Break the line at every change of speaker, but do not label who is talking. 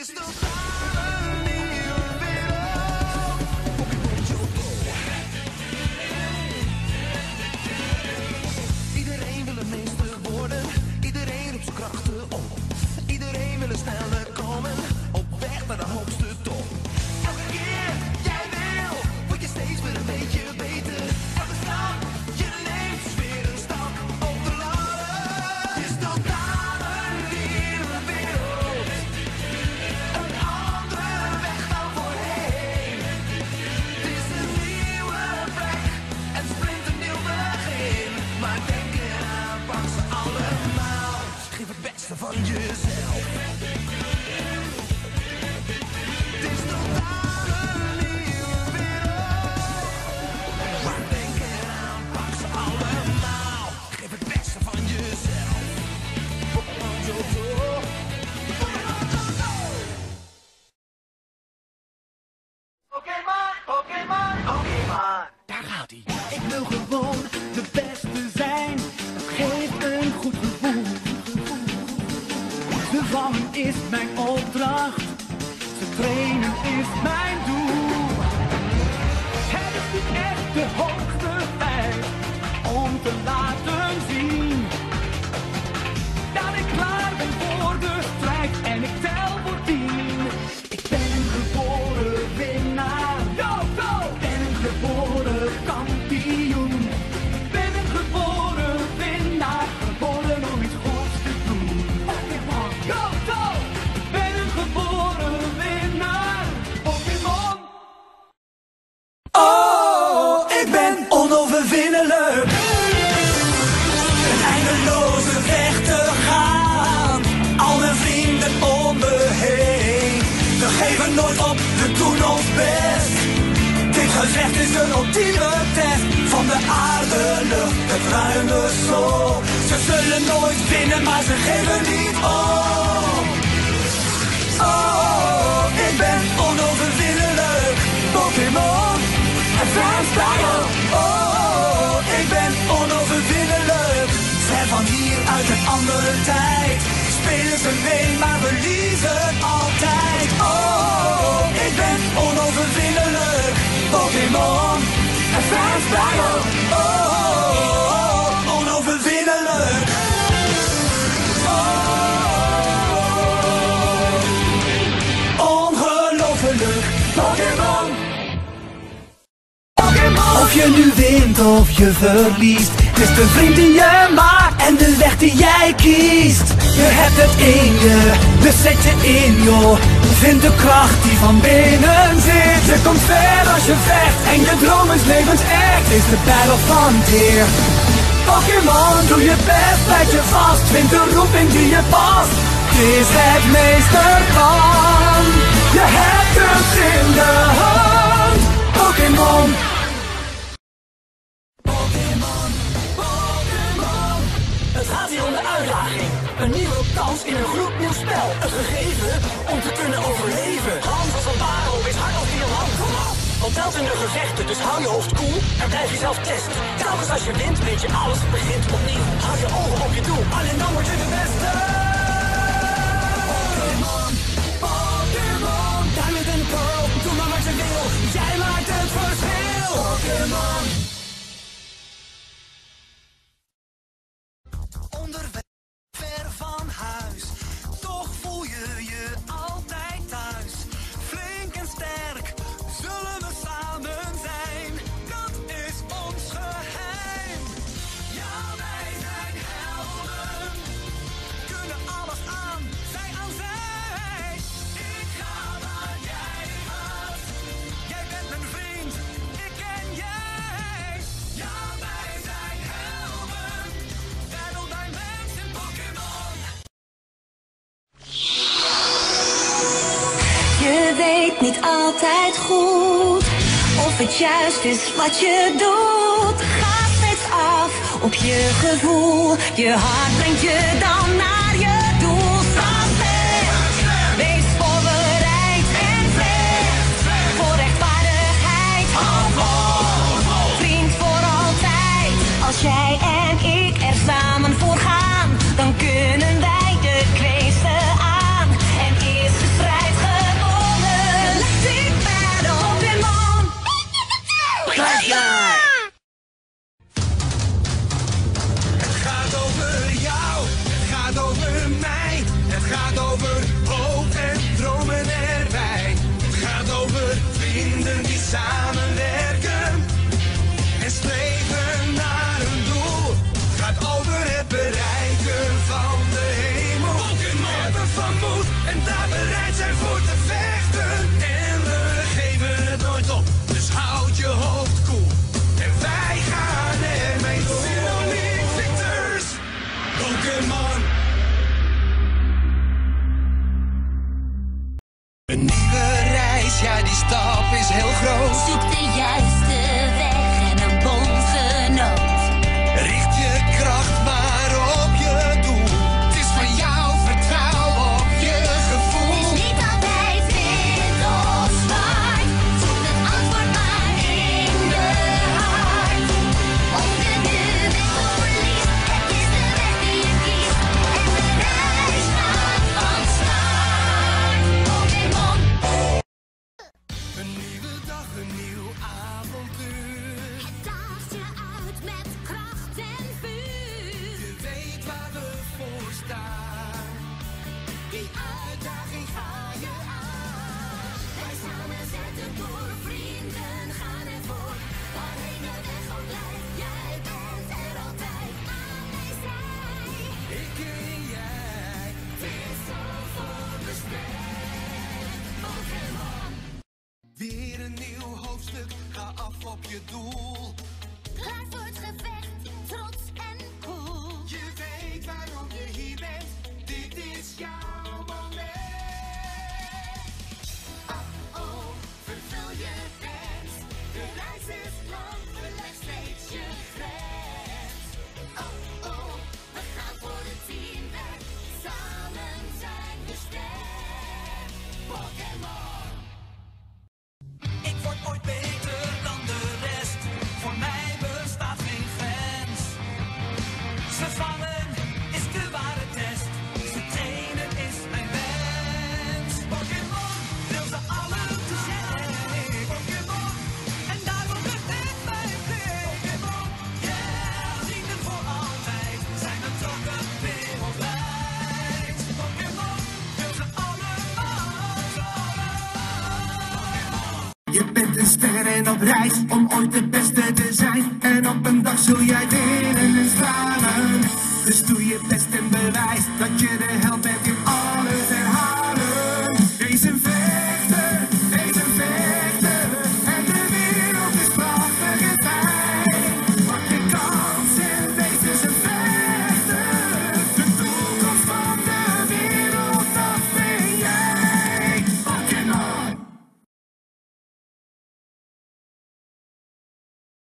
is totaal een is
mijn opdracht. Ze trainen is mijn is een ultieme test. Van de aarde, lucht, het ruime sol. Ze zullen nooit winnen, maar ze geven niet op. Oh, ik ben onoverwinnelijk. Pokémon, advanced battle. Oh, ik ben onoverwinnelijk. Ver van hier uit een andere tijd. Spelen ze mee, maar verliezen Pokémon, advanced battle. Oh, onoverwinnelijk. Oh, ongelooflijk. Pokémon. Of je nu wint of je verliest, het is de vriend die je maakt en de weg die jij kiest. Je hebt het in je, dus zet je in joh. Vind de kracht die van binnen zit. Je komt ver als je vecht en je droom is levensecht. Is de battle van hier. Pokémon, doe je best, bijt je vast. Vind de roeping die je past. Het is het meesterplan. Je hebt het in de hand. Pokémon. Pokémon, Pokémon. Het gaat hier om de uitdaging. Een nieuwe kans in een gloednieuw spel. Een gegeven om te kunnen overleven. Hans van Barel is hard als diamant. Kom op. Want telt in de gevechten, dus hou je hoofd koel en blijf jezelf testen. Telkens als je wint, weet je alles begint opnieuw. Hou je ogen op je doel, alleen dan word je de beste. Je
weet niet altijd goed of het juist is wat je doet. Ga steeds af op je gevoel. Je hart brengt je dan naar je doel. Sterk, wees voorbereid en vecht voor rechtvaardigheid. Vriend voor altijd, als jij en daar bereid zijn voor te
vee. ga
af op je doel.
Klaar voor het gevecht. reis
om ooit de beste te zijn. En op een dag zul jij winnen en stralen. Dus doe je best en bewijs dat je